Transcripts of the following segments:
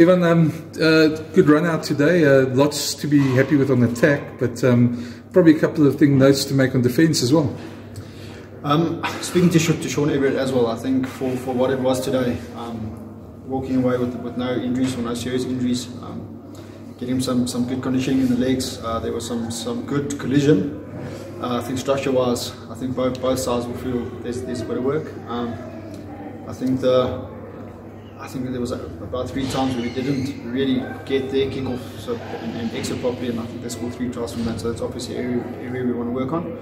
Ivan, um, uh, good run out today. Uh, lots to be happy with on attack, but um, probably a couple of thing notes to make on defence as well. Um, speaking to, to Sean Everitt as well, I think for, for what it was today, um, walking away with, with no injuries or no serious injuries, um, getting some, some good conditioning in the legs, uh, there was some, some good collision. Uh, I think structure-wise, I think both both sides will feel there's, there's a bit of work. Um, I think the I think there was about three times where we didn't really get their kick-off so, and, and, exit properly, and I think they scored three tries from that. So that's obviously an area, we want to work on.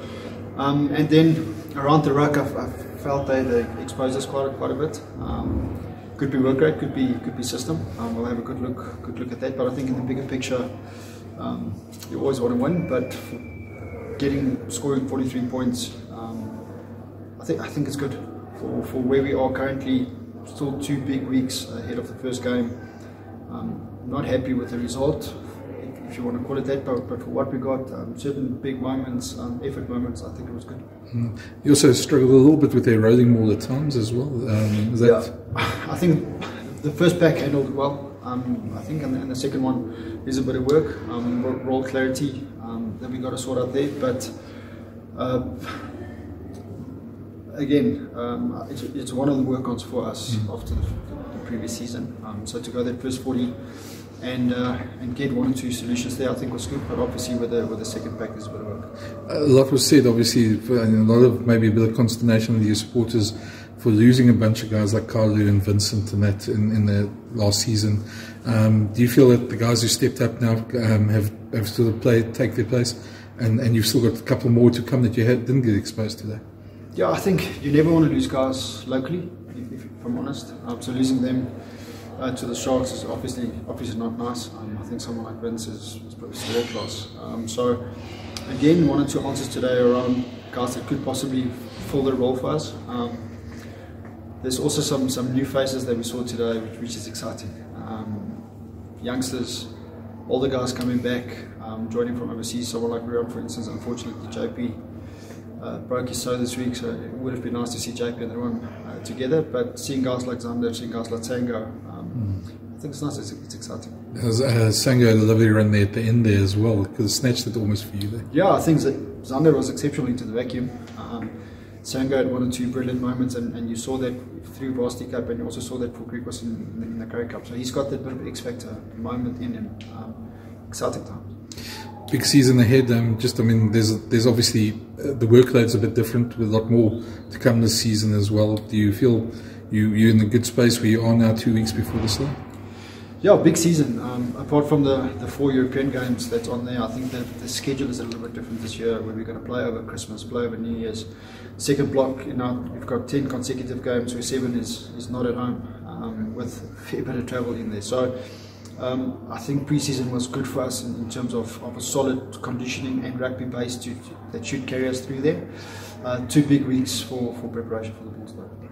Um, and then around the ruck, I've, I've felt they, they exposed us quite quite a bit. Um, could be work rate, could be could be system. Um, we'll have a good look good look at that. But I think in the bigger picture, um, you always want to win, but getting scoring 43 points, um, I think I think it's good for, for where we are currently still two big weeks ahead of the first game. Um, not happy with the result, if you want to call it that, but, but for what we got, um, certain big moments, um, effort moments, I think it was good. Mm. You also struggled a little bit with their rolling ball at times as well. Um, yeah, I think the first pack handled well. Um, I think, and the, and the, second one is a bit of work, um, roll clarity um, that we got to sort out there. But uh, again, um, it's, it's, one of the work-ons for us mm. after the, the, previous season. Um, so to go that first 40 and uh, and get one or two solutions there, I think was good. But obviously, with the with the second pack, there's a bit of work. A lot was said. Obviously, a lot of maybe a bit of consternation with your supporters for losing a bunch of guys like Carlu and Vincent and that in, in the last season. Um, do you feel that the guys who stepped up now um, have have still played take their place, and and you've still got a couple more to come that you had, didn't get exposed to that? Yeah, I think you never want to lose guys locally, if, if I'm honest. Um, so losing them uh, to the Sharks is obviously obviously not nice. Um, I think someone like Vince is, is world class. Um, so again, one or two answers today around guys that could possibly fill the role for us. Um, there's also some some new faces that we saw today, which, which is exciting. Um, youngsters, the guys coming back, joining from overseas. Someone like Rion, for instance, unfortunately, JP uh, broke his toe this week, so it would have been nice to see JP and everyone uh, together. But seeing guys like Zander, seeing guys like Tango, um, mm. I think it's nice. It's, it's exciting. Uh, Sango had a lovely run there at the end there as well, because snatched it almost for you there. Yeah, I think that Zander was exceptional into the vacuum. Um, Sango had one or two brilliant moments, and, and you saw that through Varsity Cup, and you also saw that for Griquas in, in, in the Currie Cup. So he's got that bit of X factor moment in him. Um, exciting times big season ahead. Um, just, I mean, there's there's obviously uh, the workload's a bit different with a lot more to come this season as well. Do you feel you you're in a good space where you are now two weeks before the start? Yeah, big season. Um, apart from the, the four European games that's on there, I think that the schedule is a little bit different this year where we're going to play over Christmas, play over New Year's. Second block, you know, we've got 10 consecutive games where seven is, is not at home um, with a fair bit of travel in there. So um, I think preseason was good for us in, in, terms of, of a solid conditioning and rugby base to, to, that should carry us through there. Uh, two big weeks for, for preparation for the Bulls, though.